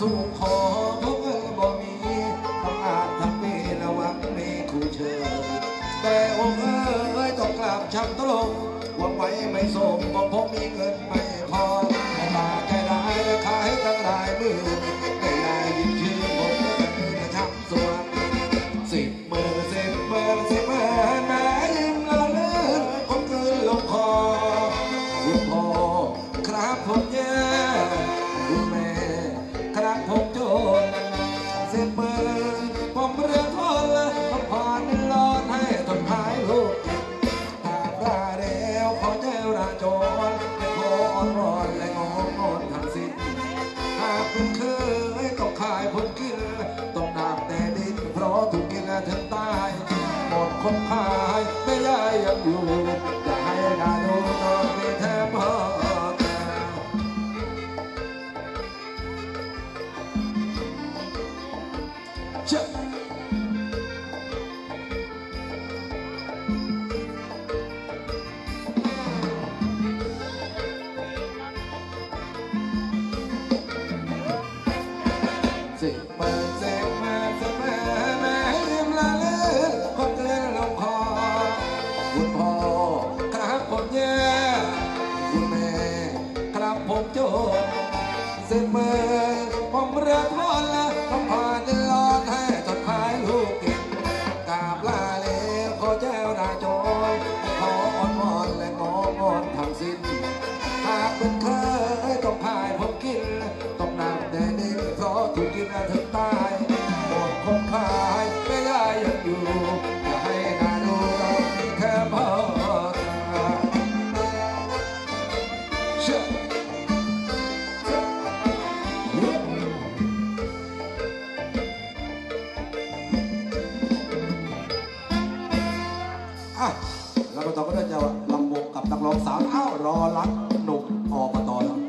สูงขอทุกเอ้ยบ่มีทั้งอาจทั้งเมระวังมีคู่เชิญแต่องค์เอ้ยต้องกลับช้ำตลกหวังไว้ไม่สมบอกผมมีเงินมา هاي بلا يملوك รอรักหนุ่มอบตอ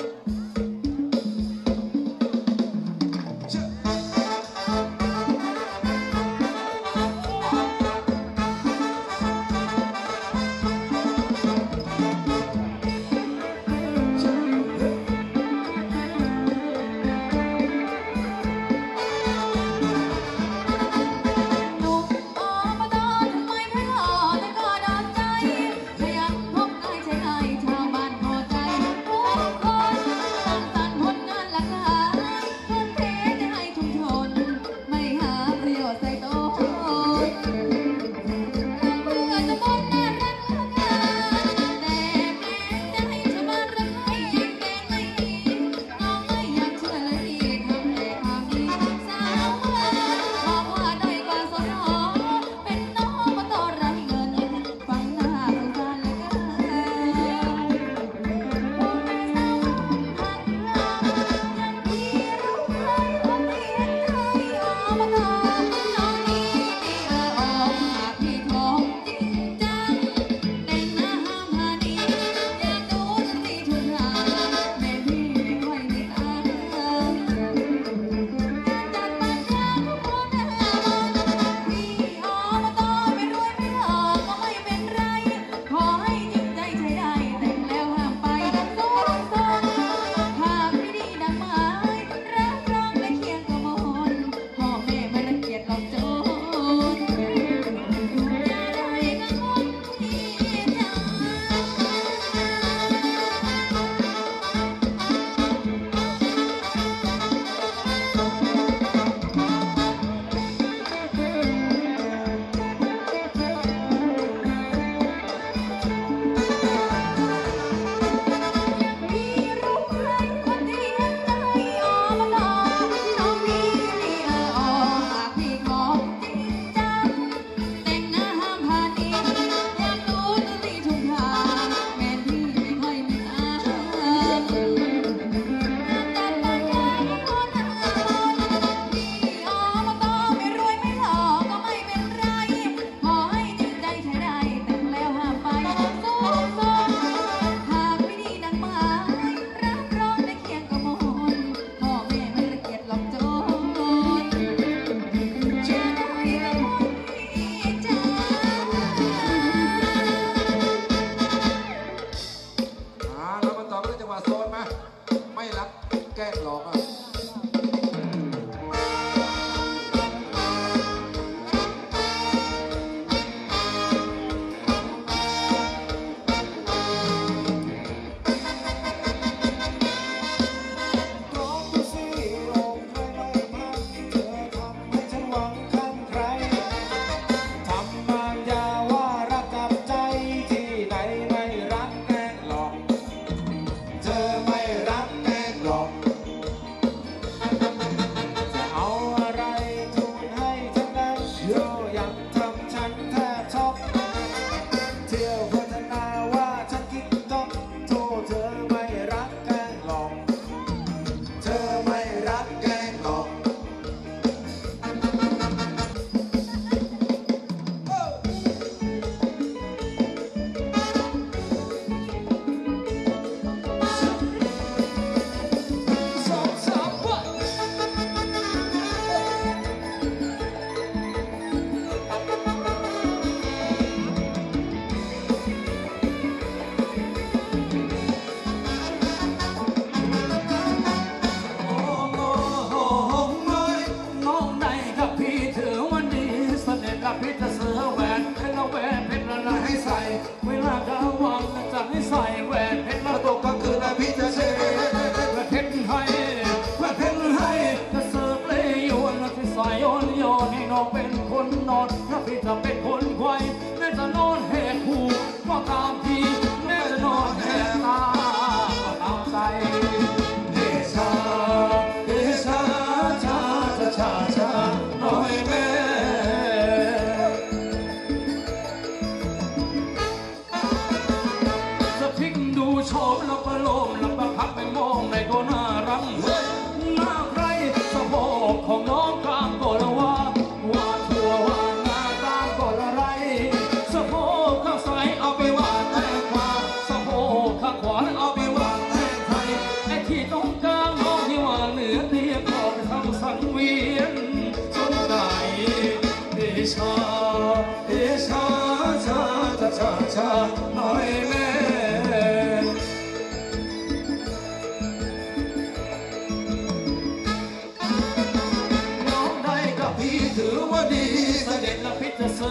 เป็นคนนอนถ้าพี่จะเป็นคนไขว้ในจะนอนแหกหูก็ตามที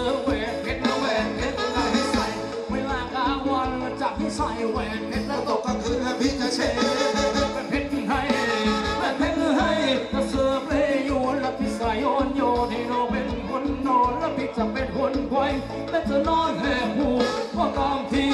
อวนเพชรแหวนเพชรให้พี่ใส่เวลากลางวันจับพี่ใส่แหวนเพชรแล้ตกกลางคืนให้พี่ะเช็เพชรให้แหวเพชรให้ถ้าเสือเลยยนแล้วพี่ใส่โยนโยให้เราเป็นคนนอนแล้พี่จะเป็นคนไว้และจะนอนแห่หูว่ากลางที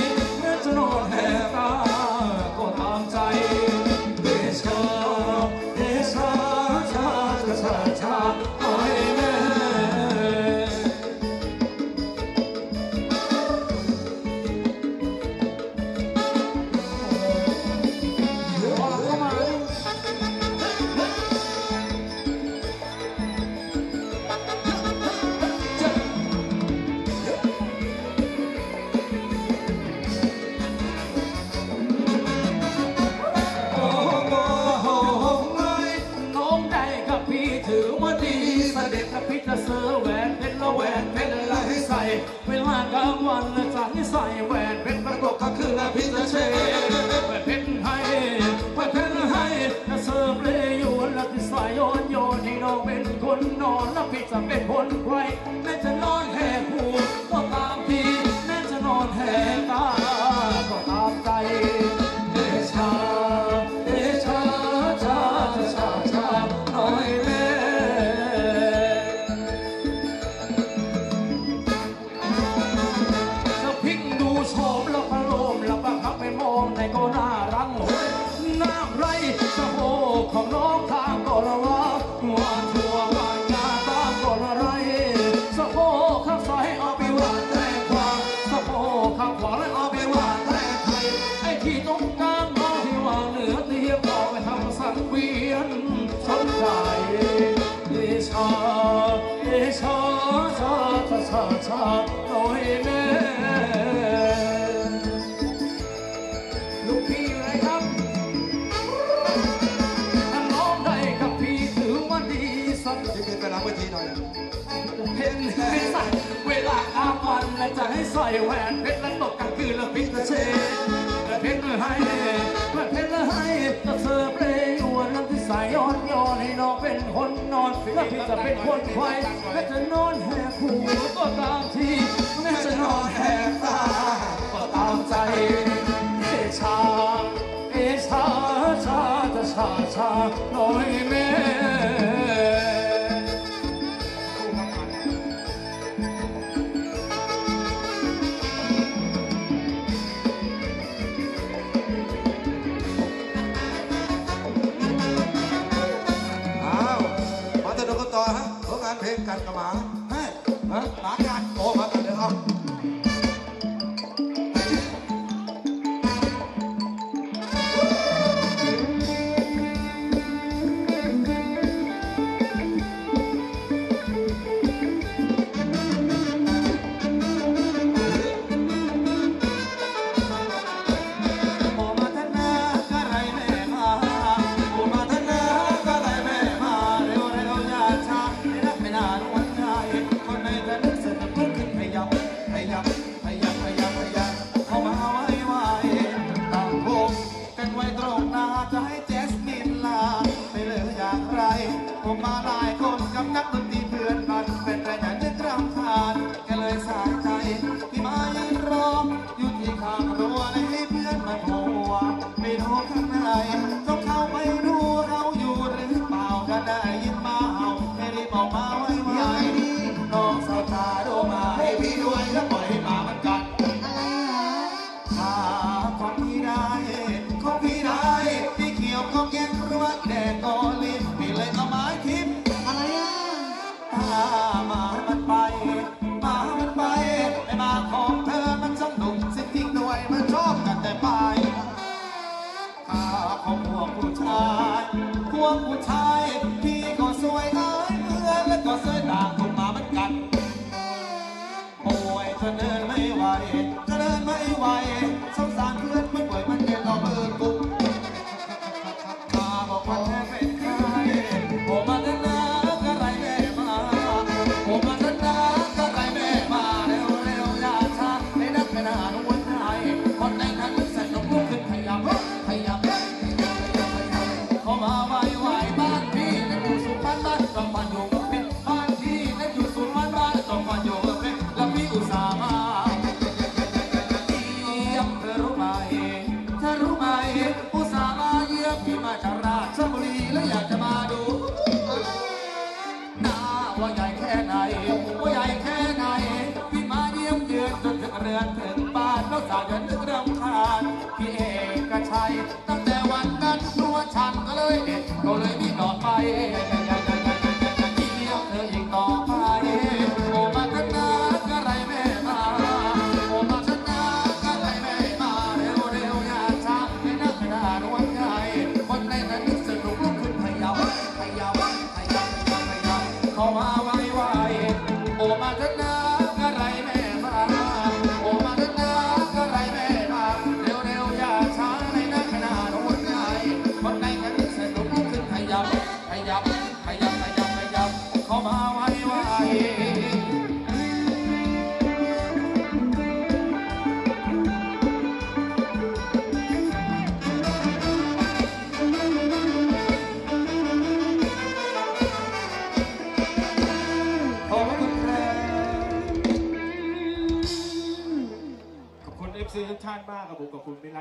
นนอนแล้วผิดสำเป็จผนไว้และจะ ลูกพีไหนครับถ้าน้องได้กับพีถือว่าดีสักจะเป็นไปรับเวทีหน่อยนะเห็นให้ใส่เวลาอาบันและให้ใส่แหวนเพชรและตกกางคืนละพิษเชและเพชรละให้และเพชรละให้กับเธอเพลงอวนน้ำที่ใส่ยอนยอนให้น้อเป็นคนนอนและพีจะเป็นคนควายและจะนอนให้ น้อามาเถดนกัต่อฮะเพงานเพลงกันกับหมาให้ฮะหมากันโอ้หมากันเดี๋ยวเอา ยู่ที่ข้างรั้วในเพื่อนมาโทรไม่รู้ข้างในายควงผู้ชาย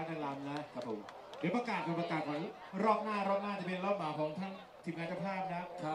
างนางรำนะครับผมเดี๋ยวประกาศก่อนประกาศก่อนรอบหน้ารอบหน้าจะเป็นรอบหมาของทั้งทีมงานเจ้าภาพนะครับ